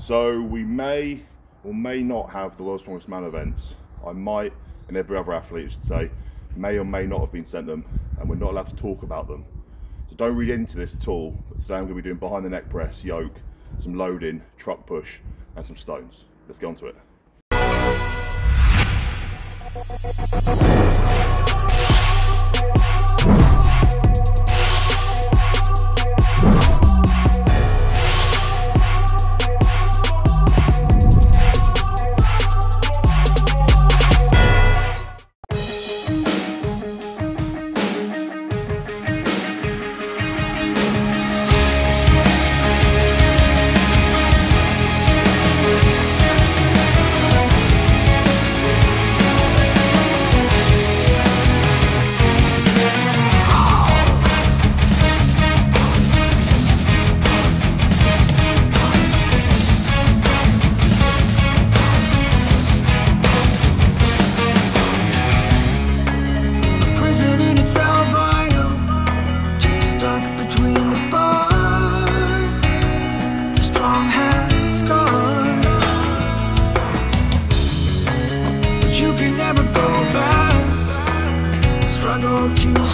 So we may or may not have the world's strongest man events. I might, and every other athlete should say, may or may not have been sent them, and we're not allowed to talk about them. So don't read into this at all. But today I'm going to be doing behind the neck press, yoke, some loading, truck push, and some stones. Let's get on to it.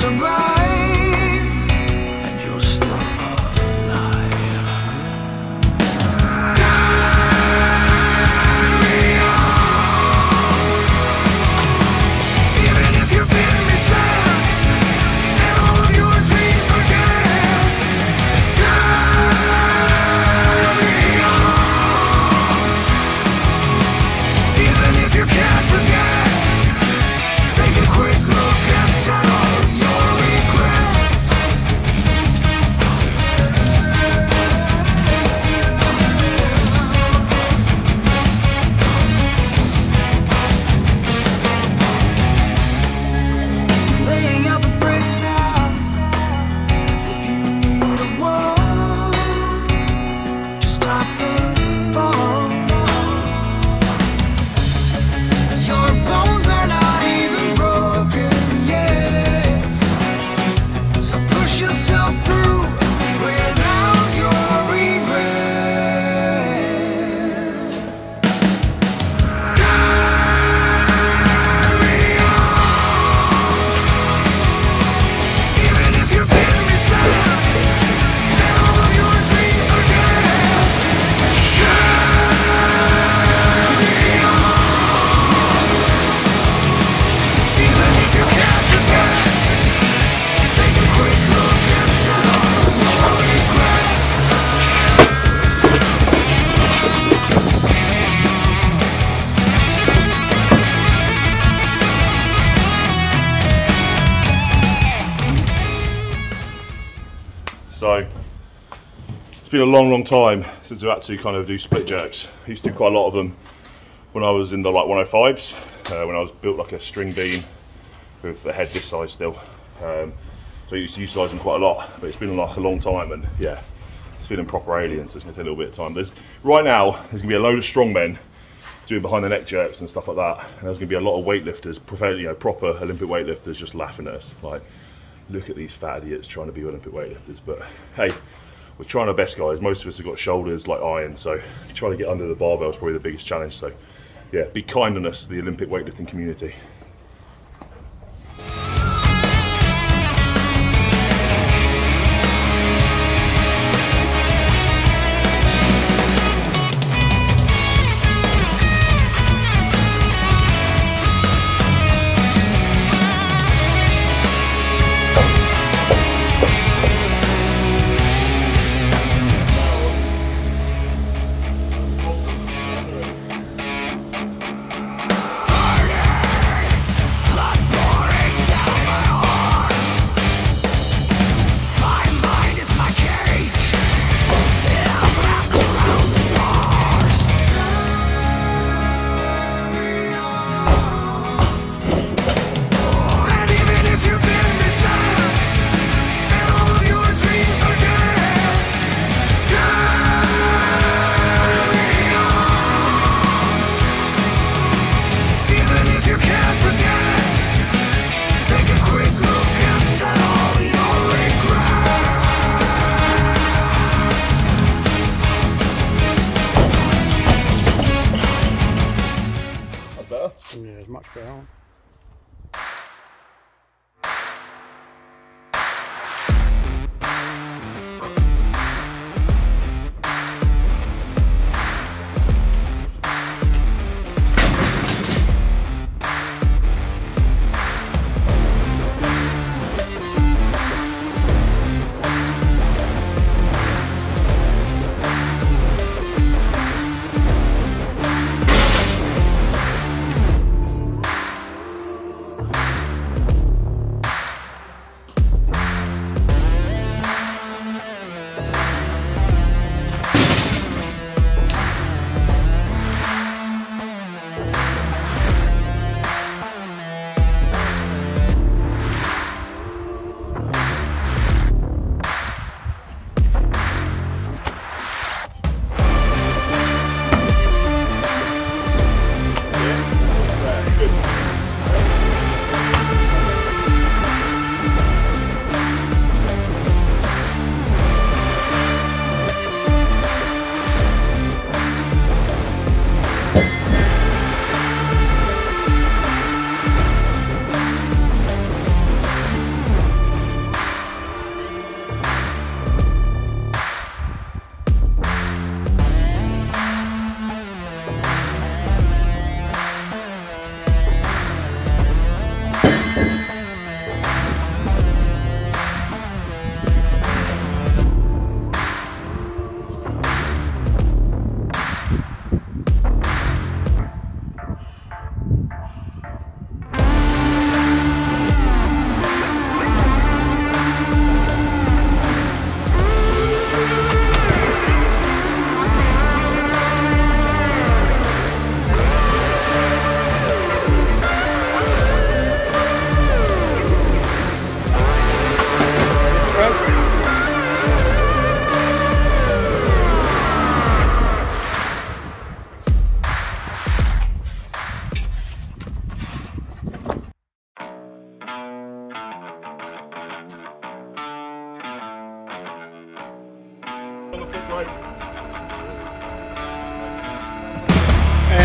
Survive, been a long, long time since we had to kind of do split jerks. I used to do quite a lot of them when I was in the like 105s, uh, when I was built like a string bean with the head this size still. Um, so I used to utilise them quite a lot, but it's been like a long time and yeah, it's feeling proper alien, so it's gonna take a little bit of time. There's right now there's gonna be a load of strongmen doing behind the neck jerks and stuff like that, and there's gonna be a lot of weightlifters, you know, proper Olympic weightlifters, just laughing at us like look at these fat idiots trying to be Olympic weightlifters. But hey, we're trying our best, guys. Most of us have got shoulders like iron, so trying to get under the barbell is probably the biggest challenge. So, yeah, be kind on us, the Olympic weightlifting community.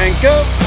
And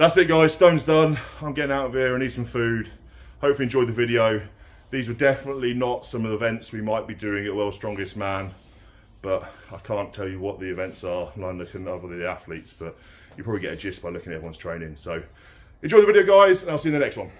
that's it guys, stone's done. I'm getting out of here, I need some food. Hopefully enjoyed the video. These were definitely not some of the events we might be doing at World's Strongest Man, but I can't tell you what the events are, like looking other than the athletes, but you probably get a gist by looking at everyone's training. So enjoy the video guys, and I'll see you in the next one.